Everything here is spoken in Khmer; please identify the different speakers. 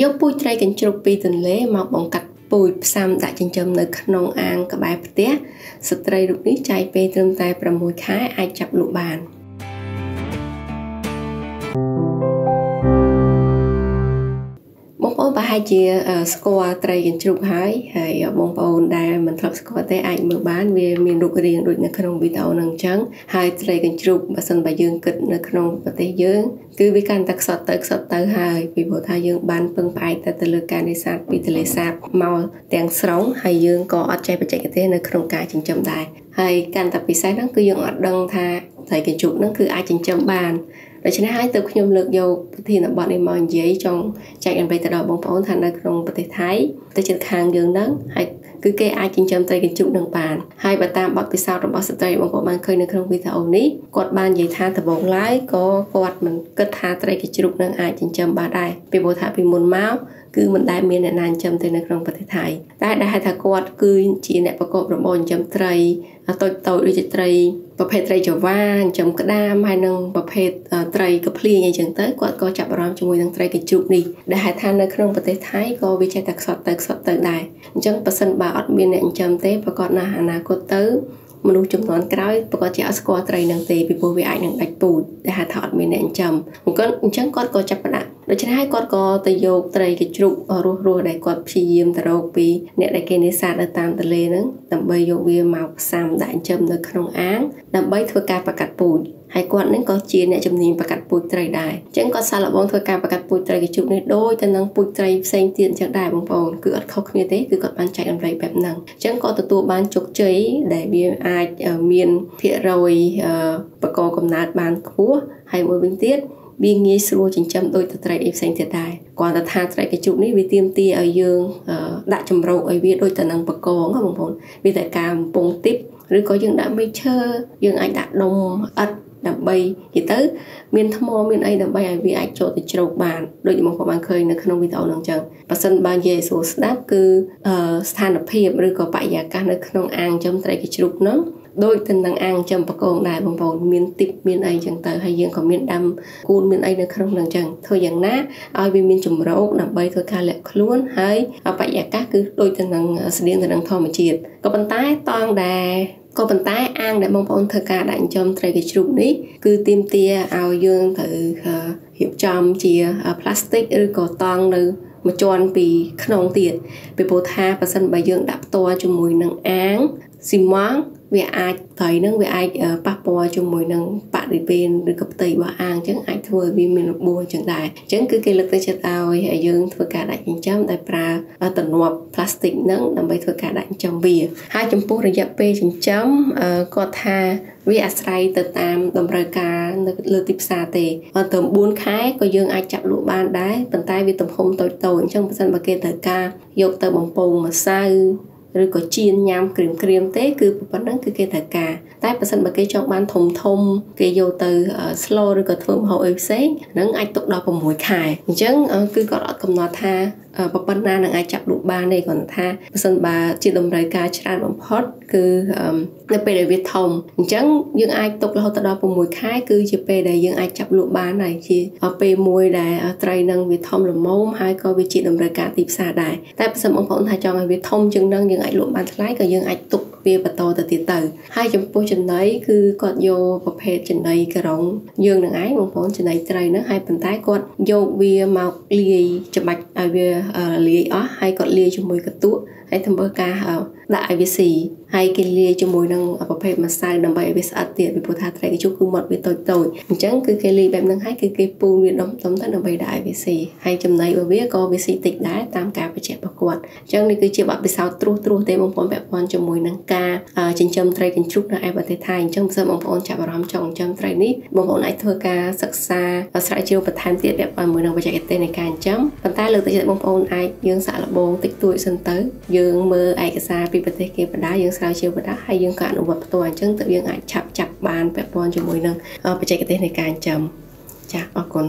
Speaker 1: យកពូជត្រីកញ្ជ្រុកពីទន្លេមកបង្កាត់ពូជផ្សាំដាក់ចិញ្ចឹមនៅក្នុងអាងក្បែរផ្ទះស្ត្រីរូបនេះចែកពេលត្រឹមតែ6ខែអាចចាប់លក់បាន។ ហែលជាស្គាល់ត្រីកញ្ជ្រូកហើយហើយបងប្អូនដែលមិនធ្លាប់ស្គាល់ទេអាចមើលបានវាមានរូបរាងដូចនៅក្នុងវីដេអូហ្នឹងអញ្ចឹងហើយត្រីកញ្ជ្រូកបើសិនបើយើងគិតនៅក្នុងប្រទេសយើងគឺវាកាន់តែខ្សត់ទៅខ្សត់ទៅហើយពីព្រោះថាយើងបានពឹងផ្អែកទៅទៅលើការនេសាទពីទន្លេសាបមកទាំងស្រុងហើយយើងក៏អត់ចេះបច្ចេកទេសនៅក្នុងការចិញ្ចឹមដែរហើយកាន់តែពិសេសហ្នឹងគឺយើងអត់ដឹងថាត្រីកញ្ជ្រូកហ្នឹងគឺអាចចិញ្ចឹមបាន ដូច្នេះហើយទើបខ្ញុំលើកយកប្រធានបទនេះមកនិយាយចង់ចែកអំពីទៅដល់បងប្អូនថានៅក្នុងប្រទេសថៃប្រទេសជិតខាងយើងហ្នឹងហើយគឺគេអាចចិញ្ចឹមត្រីកញ្ជុកនឹងបានហើយបើតាមបទពិសោធន៍របស់ស្ត្រីបងប្អូនបានឃើញនៅក្នុងវីដេអូនេះគាត់បាននិយាយថាដំបូងឡើយក៏គាត់មិនគិតថាត្រីកញ្ជ្រូកនឹងអាចចិញ្ចឹមបានដែរពីព្រោះថាពីមុនមក គឺមិនដែលមានអ្នកណាចិញ្ចឹមទេនៅក្នុងប្រទេសថៃតែដែលហៅថាគាត់គឺជាអ្នកប្រកបរបរចិញ្ចឹមត្រីតូចតូចដូចជាត្រីប្រភេទត្រីចង្វាចិញ្ចឹមក្តាមហើយនិងប្រភេទត្រីកភ្លៀងអីចឹងទៅគាត់ក៏ចាប់អារម្មណ៍ជាមួយនឹងត្រីកញ្ជុកនេះដែលហៅថានៅក្នុងប្រទេសថៃក៏វាចេះតែខ្សត់ទៅខ្សត់ទៅដែរអញ្ចឹងប៉ះសិនបើអត់មានអ្នកចិញ្ចឹមទេប្រកាសណាស់អនាគតទៅមនុស្សចំនួនក្រោយប្រកាសជាអត់ស្គាល់ត្រីនឹងទេពីព្រោះវាអាចនឹងដាច់ពូជដែលហៅថាអត់មានអ្នកចិញ្ចឹមគាត់អញ្ចឹងគាត់ក៏ចាប់ផ្ដើម ដូច្នេះហើយគាត់ក៏ទៅយកត្រីកជ្រូករស់រស់ដែលគាត់ព្យាយាមទៅរកពីអ្នកដែលគេនេសាទនៅតាមទន្លេហ្នឹងដើម្បីយកវាមកផ្សាំដាក់ចិញ្ចឹមនៅក្នុងអាងដើម្បីធ្វើការប្រកាត់ពូជហើយគាត់នឹងក៏ជាអ្នកជំនាញប្រកាត់ពូជត្រីដែរអញ្ចឹងគាត់សាកល្បងធ្វើការប្រកាត់ពូជត្រីកញ្ជុកនេះដូចទៅនឹងពូជត្រីផ្សេងទៀតអញ្ចឹងដែរបងប្អូនគឺអត់ខុសគ្នាទេគឺគាត់បានចែកអំរៃបែបហ្នឹងអញ្ចឹងក៏ទទួលបានជោគជ័យដែលវាអាចមានភាគរយបកកកំណើតបានខ្ពស់ហើយមួយវិញទៀត វាងាយស្រួលចិញ្ចឹមដូចត្រីអីផ្សេងទៀតដែរគាត់ថាត្រីកញ្ជុកនេះវាទៀមទាឲ្យយើងដាក់ចម្រោកឲ្យវាដូចទៅនឹងបកងបងប្អូនវាតែការកំពង់ទីបឬក៏យើងដាក់មេឈើយើងអាចដាក់ដុំឥដ្ឋដើម្បីនិយាយទៅ មានថ្មមានអីដើម្បីឲ្យវាអាចចូលទៅជ្រោកបានដូចបងប្អូនបានឃើញនៅក្នុងវីដេអូហ្នឹងអញ្ចឹងបើសិនបាននិយាយស្រួលស្ដាប់គឺស្ថានភាពឬក៏បរិយាកាសនៅក្នុងអាងចំត្រីកជ្រូកហ្នឹង ដូចទៅនឹងអាងចំបកងដែរបងប្អូនមានទីបមានអីចឹងទៅហើយយើងក៏មានដាំគូនមានអីនៅក្នុងហ្នឹងចឹងធ្វើយ៉ាងណាឲ្យវាមានចម្រោកដើម្បីធ្វើការលាក់ខ្លួនហើយបរិយាកាសគឺដូចទៅនឹងស្តៀងទៅនឹងធម្មជាតិក៏ប៉ុន្តែតង់ដែរក៏ប៉ុន្តែអាងដែលបងប្អូនធ្វើការដាក់ចិញ្ចឹមត្រីកជ្រូកនេះគឺទាមទារឲ្យយើងត្រូវរៀបចំជាផ្លាស្ទិកឬក៏តង់នៅមួយជាន់ពីក្នុងទៀតពីព្រោះថាបើសិនបើយើងដាក់ផ្ទាល់ជាមួយនឹងអាងស៊ីម៉ង់ វាអាចត្រីនឹងវាអាចប៉ះពាល់ជាមួយនឹងបរិវេណឬក៏ផ្ទៃរបស់អាងអញ្ចឹងអាចធ្វើឲ្យវាមានរបួសអញ្ចឹងដែរអញ្ចឹងគឺគេលើកទឹកចិត្តឲ្យយើងធ្វើការដាក់ចិញ្ចឹមដោយប្រើទំនាប់ផ្លាស្ទិកហ្នឹងដើម្បីធ្វើការដាក់ចិញ្ចឹមវាហើយចំពោះរយៈពេលចិញ្ចឹមគាត់ថាវាអាស្រ័យទៅតាមតម្រូវការនៅលើទីផ្សារទេអត់ទៅ4ខែក៏យើងអាចចាប់លក់បានដែរប៉ុន្តែវាទំហំតូចតូចអញ្ចឹងបើសិនបើគេត្រូវការយកទៅបំពងម្សៅ ឬក៏ចៀនញ៉ាំក្រៀមក្រៀមទេគឺប៉ុណ្ណឹងគឺគេត្រូវការតែបើសិនបើគេចង់បានធំធំគេយកទៅ slow ឬក៏ធ្វើម្ហូបអីផ្សេងហ្នឹងអាចទុកដល់6ខែអញ្ចឹងគឺគាត់អត់កំណត់ថាប៉ុណ្ណានឹងអាចចាប់លក់បានទេគ្រាន់ថាបើសិនបើជាតម្រូវការច្រើនបំផុត គឺនៅពេលដែលវាធំអញ្ចឹងយើងអាចទុករហូតដល់6ខែគឺជាពេលដែលយើងអាចចាប់លក់បានហើយជាពេលមួយដែលត្រីនឹងវាធំល្មមហើយក៏វាជាតម្រូវការទីផ្សារដែរតែបើសិនបងប្អូនថាចង់ឲ្យវាធំជាងនឹងយើងអាចលក់បានថ្លៃក៏យើងអាចទុកវាបន្តទៅទៀតទៅហើយចំពោះចំណីគឺគាត់យកប្រភេទចំណីក្រុងយើងនឹងឯងបងប្អូនចំណីត្រីហ្នឹងហើយប៉ុន្តែគាត់យកវាមកលាយច្បាច់ឲ្យវាលាយអស់ហើយគាត់លាយជាមួយកន្ទក់ ហើយធ្វើការដាក់ឲ្យវាស៊ីហើយគេលាយជាមួយនឹងប្រភេទម្សៅដើម្បីឲ្យវាស្អិតទៀតពីព្រោះថាត្រីកញ្ជុកគឺមាត់វាតូចតូចអញ្ចឹងគឺគេលាយបែបហ្នឹងហើយគឺគេពូនវាដុំដុំទៅដើម្បីដាក់ឲ្យវាស៊ីហើយចំណីរបស់វាក៏វាស៊ីតិចដែរតាមការបញ្ជាក់របស់គាត់អញ្ចឹងនេះគឺជាបទពិសោធន៍ត្រួសត្រាសទេបងប្អូនពាក់ព័ន្ធជាមួយនឹងការចិញ្ចឹមត្រីកញ្ជុកនៅឯប្រទេសថៃអញ្ចឹងបើសិនបងប្អូនចាប់អារម្មណ៍ចង់ចិញ្ចឹមត្រីនេះបងប្អូនអាចធ្វើការសិក្សាស្រាវជ្រាវបន្ថែមទៀតពាក់ព័ន្ធជាមួយនឹងបច្ចេកទេសនៃការចិញ្ចឹមប៉ុន្តែលើកទឹកចិត្តបងប្អូនអាចយើងសាក់លបងតិចតួចសិនទៅយើងមើលឯកសារពីប្រទេសគេបណ្ដាយើងស្រាវជ្រាវបណ្ដាហើយយើងក៏អនុវត្តផ្ទាល់អញ្ចឹងទើបយើងអាចឆាប់ចាប់បានពាក់ព័ន្ធជាមួយនឹងបច្ចេកទេសនៃការចិញ្ចឹមចាអរគុណ